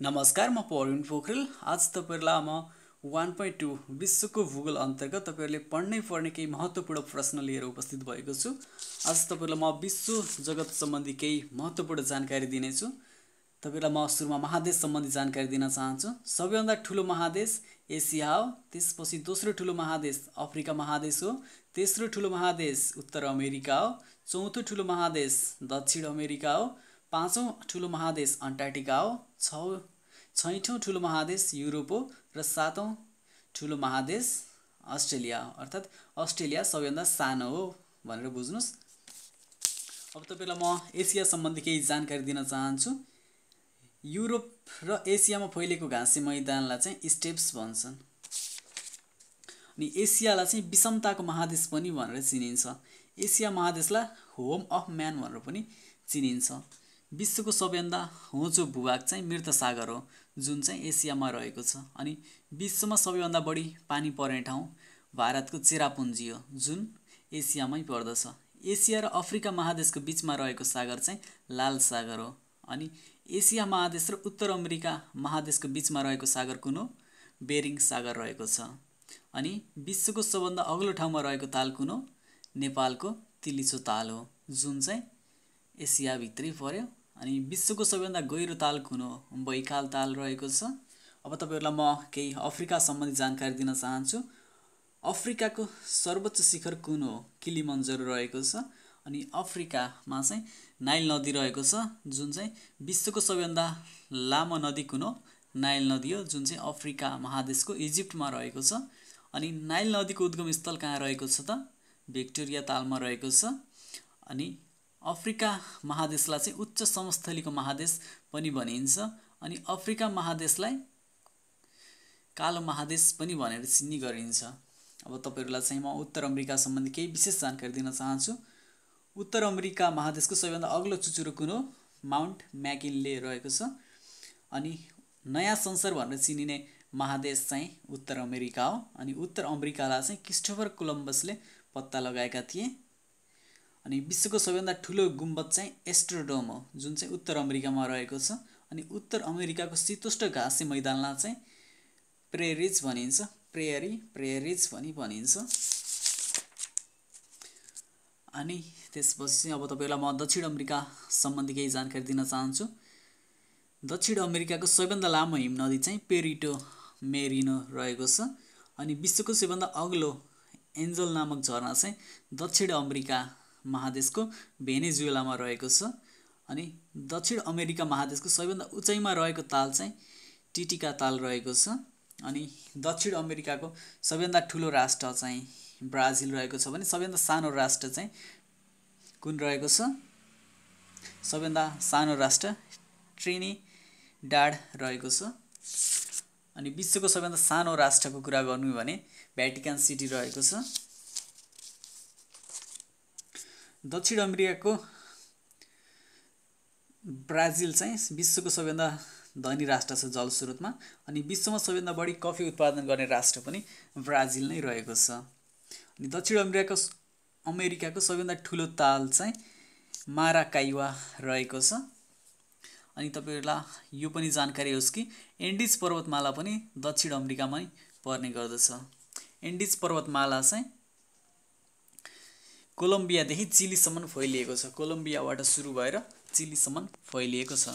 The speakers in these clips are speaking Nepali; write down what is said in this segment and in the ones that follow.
नमस्कार म पौरिन पोखरेल। आज तपाईँहरूलाई म वान पोइन्ट टू विश्वको भूगोल अन्तर्गत तपाईँहरूले पढ्नै पर्ने केही महत्त्वपूर्ण प्रश्न लिएर उपस्थित भएको छु। आज तपाईँहरूलाई म विश्व जगत सम्बन्धी केही महत्त्वपूर्ण जानकारी दिनेछु। तपाईँलाई म सुरुमा महादेश सम्बन्धी जानकारी दिन चाहन्छु। सबैभन्दा ठुलो महादेश एसिया हो। त्यसपछि दोस्रो ठुलो महादेश अफ्रिका महादेश हो। तेस्रो ठुलो महादेश उत्तर अमेरिका हो। चौथो ठुलो महादेश दक्षिण अमेरिका हो। पाँचौँ ठुलो महादेश अन्टार्टिका हो छ छैठौँ ठुलो महादेश युरोप हो र सातौँ ठुलो महादेश अस्ट्रेलिया हो। अर्थात् अस्ट्रेलिया सबैभन्दा सानो हो भनेर बुझ्नुहोस्। अब तपाईँलाई म एसिया सम्बन्धी केही जानकारी दिन चाहन्छु। युरोप र एसियामा फैलिएको घाँसे मैदानलाई चाहिँ स्टेप्स भन्छन्। अनि एसियालाई चाहिँ विषमताको महादेश पनि भनेर चिनिन्छ। एसिया महादेशलाई होम अफ म्यान भनेर पनि चिनिन्छ। विश्वको सबैभन्दा होचो भूभाग चाहिँ मृत सागर हो जुन चाहिँ एसियामा रहेको छ। अनि विश्वमा सबैभन्दा बढी पानी पर्ने ठाउँ भारतको चेरापुन्जी हो जुन एसियामै पर्दछ। एसिया र अफ्रिका महादेशको बिचमा रहेको सागर चाहिँ लाल सागर हो। अनि एसिया महादेश र उत्तर अमेरिका महादेशको बिचमा रहेको सागर कुन हो? बेरिङ सागर रहेको छ। अनि विश्वको सबभन्दा अग्लो ठाउँमा रहेको ताल कुन हो? नेपालको तिलिचो ताल हो जुन चाहिँ एसियाभित्रै पर्यो। अनि विश्वको सबैभन्दा गहिरो ताल कुन हो बैकाल ताल रहेको छ। अब तपाईँहरूलाई म केही अफ्रिका सम्बन्धी जानकारी दिन चाहन्छु। अफ्रिकाको सर्वोच्च शिखर कुन हो? किलिमन्जरो रहेको छ। अनि अफ्रिकामा चाहिँ नाइल नदी रहेको छ जुन चाहिँ विश्वको सबैभन्दा लामो नदी कुन हो? नाइल नदी हो जुन चाहिँ अफ्रिका महादेशको इजिप्टमा रहेको छ। अनि नाइल नदीको उद्गम स्थल कहाँ रहेको छ त? भिक्टोरिया तालमा रहेको छ। अनि अफ्रिका महादेशलाई चाहिँ उच्च समस्थलीको महादेश पनि भनिन्छ। अनि अफ्रिका महादेशलाई कालो महादेश पनि भनेर चिन्ने गरिन्छ। अब तपाईँहरूलाई चाहिँ म उत्तर अमेरिका सम्बन्धी केही विशेष जानकारी दिन चाहन्छु। उत्तर अमेरिका महादेशको सबैभन्दा अग्लो चुचुरो कुन हो? माउन्ट म्याकिनले रहेको छ। अनि नयाँ संसार भनेर चिनिने महादेश चाहिँ उत्तर अमेरिका हो। अनि उत्तर अमेरिकालाई चाहिँ क्रिस्टोफर कोलम्बसले पत्ता लगाएका थिए। अनि विश्वको सबैभन्दा ठुलो गुम्बद चाहिँ एस्ट्रोडोम हो जुन चाहिँ उत्तर अमेरिकामा रहेको छ। अनि उत्तर अमेरिकाको शीतोष्ण घाँसे मैदानलाई चाहिँ प्रेरिज भनिन्छ प्रेयरी प्रेयरिज भनी भनिन्छ। अनि त्यसपछि चाहिँ अब तपाईँलाई म दक्षिण अमेरिका सम्बन्धी केही जानकारी दिन चाहन्छु। दक्षिण अमेरिकाको सबैभन्दा लामो हिम नदी चाहिँ पेरिटो मेरिनो रहेको छ। अनि विश्वको सबैभन्दा अग्लो एन्जल नामक झरना चाहिँ दक्षिण अमेरिका महादेशको भेनेजुएलामा रहेको छ। अनि दक्षिण अमेरिका महादेशको सबैभन्दा उचाइमा रहेको ताल चाहिँ टिटिका ताल रहेको छ। अनि दक्षिण अमेरिकाको सबैभन्दा ठुलो राष्ट्र चाहिँ ब्राजिल रहेको छ भने सबैभन्दा सानो राष्ट्र चाहिँ कुन रहेको छ? सबैभन्दा सानो राष्ट्र ट्रिनी डाड रहेको छ। अनि विश्वको सबैभन्दा सानो राष्ट्रको कुरा गर्नु भने भ्याटिकन सिटी रहेको छ। दक्षिण अमेरिकाको ब्राजिल चाहिँ विश्वको सबैभन्दा धनी राष्ट्र छ जलस्रोतमा अनि विश्वमा सबैभन्दा बढी कफी उत्पादन गर्ने राष्ट्र पनि ब्राजिल नै रहेको छ। अनि दक्षिण अमेरिकाको अमेरिकाको सबैभन्दा ठुलो ताल चाहिँ माराकाइवा रहेको छ। अनि तपाईँहरूलाई यो पनि जानकारी होस् कि एन्डिज पर्वतमाला पनि दक्षिण अमेरिकामै पर्ने गर्दछ। एन्डिज पर्वतमाला चाहिँ कोलम्बियादेखि चिलीसम्म फैलिएको छ। कोलम्बियाबाट सुरु भएर चिलीसम्म फैलिएको छ।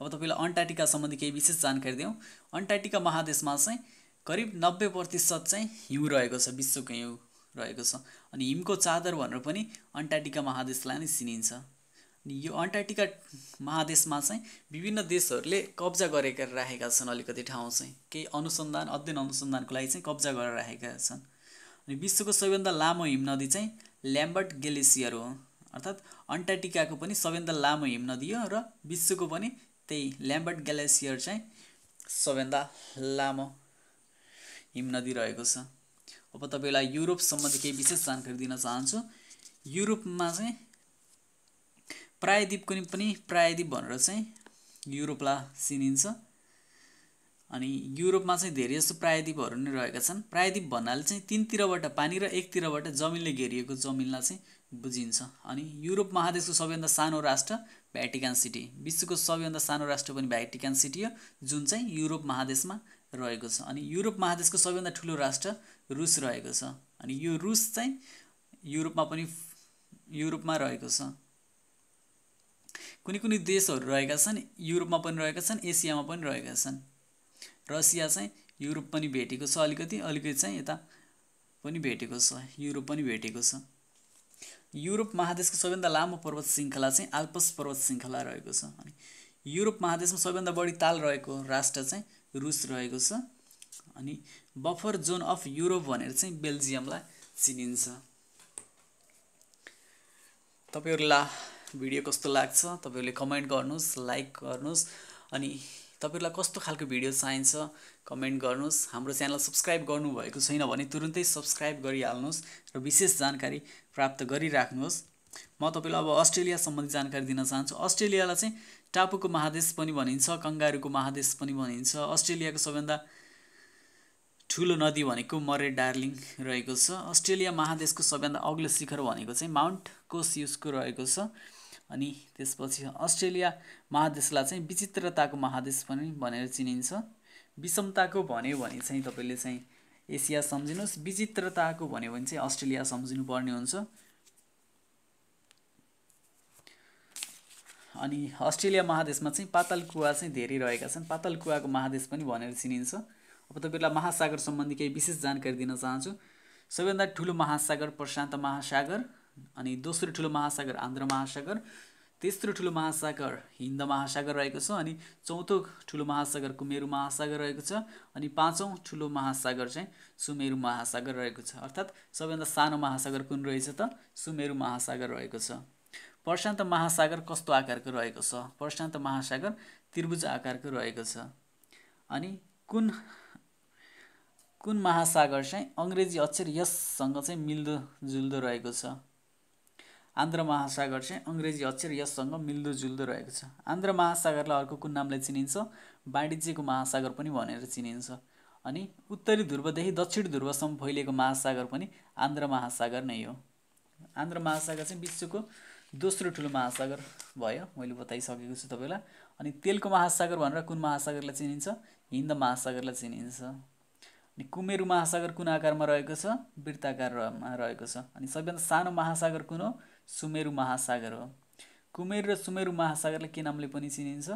अब तपाईँलाई अन्टार्टिका सम्बन्धी केही विशेष जानकारी दिउँ। अन्टार्टिका महादेशमा चाहिँ करिब नब्बे प्रतिशत चाहिँ हिउँ रहेको छ विश्वको हिउँ रहेको छ। अनि हिमको चादर भनेर पनि अन्टार्टिका महादेशलाई नै चिनिन्छ। अनि यो अन्टार्टिका महादेशमा चाहिँ विभिन्न देशहरूले कब्जा गरेका राखेका छन् अलिकति ठाउँ चाहिँ। केही अनुसन्धान अध्ययन अनुसन्धानको लागि चाहिँ कब्जा गरेर राखेका छन्। अनि विश्वको सबैभन्दा लामो हिम नदी चाहिँ ल्याम्बर्ट ग्लेसियर हो। अर्थात् अन्टार्टिकाको पनि सबैभन्दा लामो हिम नदी हो र विश्वको पनि त्यही ल्याम्बर्ट ग्लेसियर चाहिँ सबैभन्दा लामो हिम नदी रहेको छ। अब तपाईँलाई युरोप सम्बन्धी केही विशेष जानकारी दिन चाहन्छु। युरोपमा चाहिँ प्रायद्वीपको पनि प्रायद्वीप भनेर चाहिँ युरोपलाई चिनिन्छ। अनि युरोपमा चाहिँ धेरै जस्तो प्रायद्वीपहरू नै रहेका छन्। प्रायद्वीप भन्नाले चाहिँ तिनतिरबाट पानी र एकतिरबाट जमिनले घेरिएको जमिनलाई चाहिँ बुझिन्छ। अनि युरोप महादेशको सबैभन्दा सानो राष्ट्र भ्याटिकान सिटी। विश्वको सबैभन्दा सानो राष्ट्र पनि भ्याटिकान सिटी हो जुन चाहिँ युरोप महादेशमा रहेको छ। अनि युरोप महादेशको सबैभन्दा ठुलो राष्ट्र रुस रहेको छ। अनि यो रुस चाहिँ युरोपमा पनि युरोपमा रहेको छ। कुनै कुनै देशहरू रहेका छन् युरोपमा पनि रहेका छन् एसियामा पनि रहेका छन्। रसिया चाहिँ युरोप पनि भेटेको छ अलिकति अलिकति चाहिँ यता पनि भेटेको छ युरोप पनि भेटेको छ। युरोप महादेशको सबैभन्दा लामो पर्वत श्रृङ्खला चाहिँ आल्पस पर्वत श्रृङ्खला रहेको छ। अनि युरोप महादेशमा सबैभन्दा बढी ताल रहेको राष्ट्र चाहिँ रुस रहेको छ। अनि बफर जोन अफ युरोप भनेर चाहिँ बेल्जियमलाई चिनिन्छ। तपाईँहरूलाई भिडियो कस्तो लाग्छ? तपाईँहरूले कमेन्ट गर्नुहोस् लाइक गर्नुहोस्। अनि तपाईँहरूलाई कस्तो खालको भिडियो चाहिन्छ कमेन्ट गर्नुहोस्। हाम्रो च्यानल सब्सक्राइब गर्नुभएको छैन भने तुरुन्तै सब्सक्राइब गरिहाल्नुहोस् र विशेष जानकारी प्राप्त गरिराख्नुहोस्। म तपाईँलाई अब अस्ट्रेलिया सम्बन्धी जानकारी दिन चाहन्छु। अस्ट्रेलियालाई चाहिँ टापुको महादेश पनि भनिन्छ कङ्गारुको महादेश पनि भनिन्छ। अस्ट्रेलियाको सबैभन्दा ठुलो नदी भनेको मरे डार्लिङ रहेको छ। अस्ट्रेलिया महादेशको सबैभन्दा अग्लो शिखर भनेको चाहिँ माउन्ट कोसियुसको रहेको छ। अनि त्यसपछि अस्ट्रेलिया महादेशलाई चाहिँ विचित्रताको महादेश पनि भनेर चिनिन्छ। विषमताको भन्यो भने चाहिँ तपाईँले चाहिँ एसिया सम्झिनुहोस्। विचित्रताको भन्यो भने चाहिँ अस्ट्रेलिया सम्झिनु पर्ने हुन्छ। अनि अस्ट्रेलिया महादेशमा चाहिँ पातल कुवा चाहिँ धेरै रहेका छन्। पातल कुवाको महादेश पनि भनेर चिनिन्छ। अब तपाईँलाई महासागर सम्बन्धी केही विशेष जानकारी दिन चाहन्छु। सबैभन्दा ठुलो महासागर प्रशान्त महासागर। अनि दोस्रो ठुलो महासागर आन्ध्र महासागर तेस्रो ठुलो महासागर हिन्द महासागर रहेको छ अनि चौथो ठुलो महासागर कुमेरु महासागर रहेको छ अनि पाँचौँ ठुलो महासागर चाहिँ सुमेरु महासागर रहेको छ। अर्थात् सबैभन्दा सानो महासागर कुन रहेछ त? सुमेरु महासागर रहेको छ। प्रशान्त महासागर कस्तो आकारको रहेको छ? प्रशान्त महासागर त्रिभुज आकारको रहेको छ। अनि कुन कुन महासागर चाहिँ अङ्ग्रेजी अक्षर यससँग चाहिँ मिल्दो जुल्दो रहेको छ। आन्ध्र महासागर चाहिँ अङ्ग्रेजी अक्षर यससँग मिल्दोजुल्दो रहेको छ। आन्ध्र महासागरलाई अर्को कुन नामले चिनिन्छ? वाणिज्यको महासागर पनि भनेर चिनिन्छ। अनि उत्तरी ध्रुवदेखि दक्षिण ध्रुवसम्म फैलिएको महासागर पनि आन्ध्र महासागर नै हो। आन्ध्र महासागर चाहिँ विश्वको दोस्रो ठुलो महासागर भयो मैले बताइसकेको छु तपाईँलाई। अनि तेलको महासागर भनेर कुन महासागरलाई चिनिन्छ? हिन्द महासागरलाई चिनिन्छ। अनि कुमेरु महासागर कुन आकारमा रहेको छ? वृत्ताकारमा रहेको छ। अनि सबैभन्दा सानो महासागर कुन हो? सुमेरु महासागर हो। कुमेर र सुमेरु महासागरलाई के नामले पनि चिनिन्छ?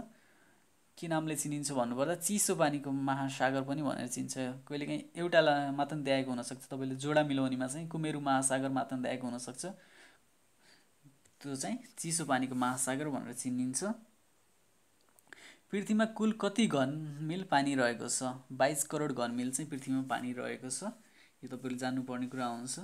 के नामले चिनिन्छ भन्नुपर्दा चिसो पानीको महासागर पनि भनेर चिन्छ। कहिलेकाहीँ एउटालाई मात्र देखाएको हुनसक्छ तपाईँले जोडा मिलाउनेमा चाहिँ कुमेरु महासागर मात्र देखाएको हुनसक्छ। त्यो चाहिँ चिसो पानीको महासागर भनेर चिनिन्छ। पृथ्वीमा कुल कति घनमिल पानी रहेको छ? बाइस करोड घनमिल चाहिँ पृथ्वीमा पानी रहेको छ। यो तपाईँले जान्नुपर्ने कुरा हुन्छ।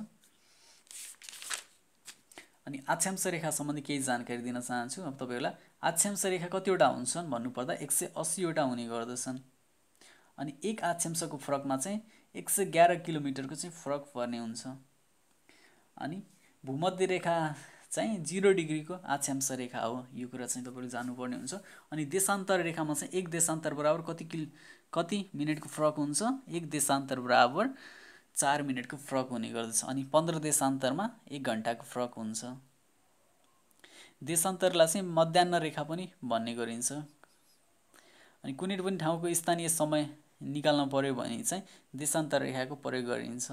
अनि आक्षांश रेखा सम्बन्धी केही जानकारी दिन चाहन्छु अब तपाईँहरूलाई। आक्षांश रेखा कतिवटा हुन्छन् भन्नुपर्दा एक सय अस्सीवटा हुने गर्दछन्। अनि एक आक्षांशको फरकमा चाहिँ एक सय एघार किलोमिटरको चाहिँ फरक पर्ने हुन्छ। अनि भूमध्य रेखा चाहिँ जिरो डिग्रीको आक्षांश रेखा हो यो कुरा चाहिँ तपाईँले जान्नुपर्ने हुन्छ। अनि देशान्तर रेखामा चाहिँ एक देशान्तर बराबर कति किलो कति मिनटको फरक हुन्छ? एक देशान्तर बराबर चार मिनटको फरक हुने गर्दछ अनि पन्ध्र देशान्तरमा एक घन्टाको फरक हुन्छ। देशान्तरलाई चाहिँ मध्याह रेखा पनि भन्ने गरिन्छ। अनि कुनै पनि ठाउँको स्थानीय समय निकाल्न पऱ्यो भने चाहिँ देशान्तर रेखाको प्रयोग गरिन्छ।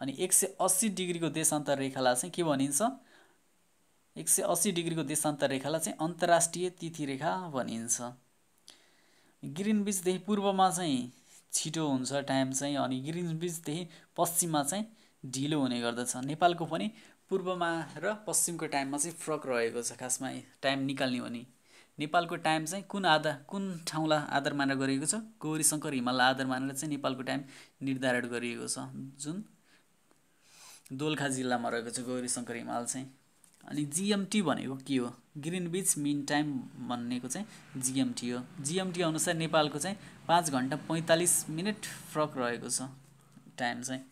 अनि एक सय अस्सी डिग्रीको देशान्तर रेखालाई चाहिँ के भनिन्छ? एक सय अस्सी डिग्रीको देशान्तर रेखालाई चाहिँ अन्तर्राष्ट्रिय तिथि रेखा भनिन्छ। ग्रिन बिचदेखि पूर्वमा चाहिँ छिटो हुन्छ टाइम चाहिँ अनि ग्रिनविचदेखि पश्चिममा चाहिँ ढिलो हुने गर्दछ। नेपालको पनि पूर्वमा र पश्चिमको टाइममा चाहिँ फरक रहेको छ खासमा टाइम निकाल्ने भने नेपालको टाइम चाहिँ कुन आधार कुन ठाउँलाई आधार मानेर गरिएको छ? गौरी शङ्कर हिमाललाई आधार मानेर चाहिँ नेपालको टाइम निर्धारण गरिएको छ। जुन दोलखा जिल्लामा रहेको छ गौरी शङ्कर हिमाल चाहिँ। अनि जिएमटी भनेको के हो? ग्रिन बिच मिन टाइम भनेको चाहिँ जिएमटी हो। जिएमटी अनुसार नेपालको चाहिँ पाँच घन्टा पैँतालिस मिनट फरक रहेको छ। टाइम चाहिँ।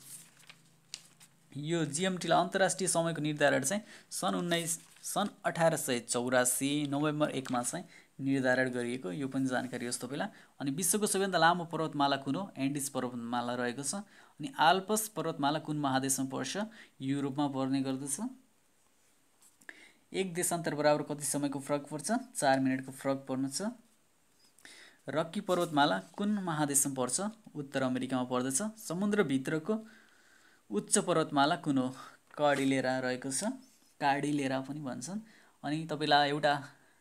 यो जिएमटीलाई अन्तर्राष्ट्रिय समयको निर्धारण चाहिँ सन् उन्नाइस सन् अठार सय चौरासी नोभेम्बर एकमा चाहिँ निर्धारण गरिएको। यो पनि जानकारी होस् तपाईँलाई। अनि विश्वको सबैभन्दा लामो पर्वतमाला कुन हो? एन्डिस पर्वतमाला रहेको छ। अनि आल्पस पर्वतमाला कुन महादेशमा पर्छ? युरोपमा पर्ने गर्दछ। एक देशान्तर बराबर कति समयको फरक पर्छ? चार मिनटको फरक पर्नु छ। रक्की पर्वतमाला कुन महादेशमा पर्छ? उत्तर अमेरिकामा पर्दछ। समुद्रभित्रको उच्च पर्वतमाला कुन हो? कार्डिलेरा रहेको छ। कार्डिलेरा पनि भन्छन्। अनि तपाईँलाई एउटा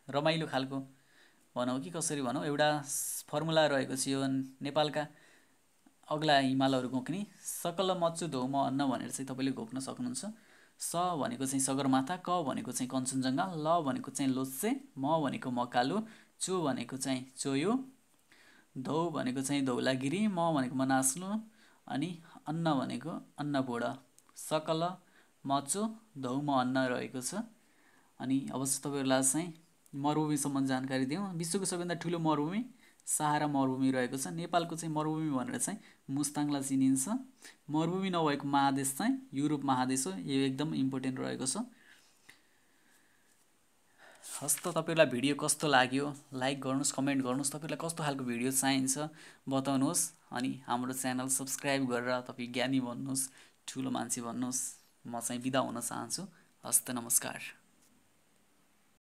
रमाइलो खालको भनौँ कि कसरी भनौँ? एउटा फर्मुला रहेको छ यो नेपालका अग्ला हिमालहरू घोक्ने सकल मच्चु धौम अन्न भनेर चाहिँ तपाईँले घोक्न सक्नुहुन्छ। स भनेको चाहिँ सगरमाथा क भनेको चाहिँ कञ्चनजङ्घा ल भनेको चाहिँ लोत्से म भनेको मकालु चो भनेको चाहिँ चोयो धौ भनेको चाहिँ धौलागिरी म भनेको मनास्नु अनि अन्न भनेको अन्नपूर्ण सकल मचो धौम अन्न रहेको छ। अनि अवश्य तपाईँहरूलाई चाहिँ मरुभूमिसम्म जानकारी दिउँ। विश्वको सबैभन्दा ठुलो मरुभूमि सहारा मरुभूमि रहेको छ। नेपालको चाहिँ मरुभूमि भनेर चाहिँ मुस्ताङलाई चिनिन्छ। मरुभूमि नभएको महादेश चाहिँ युरोप महादेश हो। यो एकदम इम्पोर्टेन्ट रहेको छ। हस् त तपाईँलाई भिडियो कस्तो लाग्यो? लाइक गर्नुहोस् कमेन्ट गर्नुहोस्। तपाईँलाई कस्तो खालको भिडियो चाहिन्छ बताउनुहोस्। अनि हाम्रो च्यानल सब्सक्राइब गरेर तपाईँ ज्ञानी भन्नुहोस् ठुलो मान्छे भन्नुहोस् म चाहिँ बिदा हुन चाहन्छु। हस्त नमस्कार।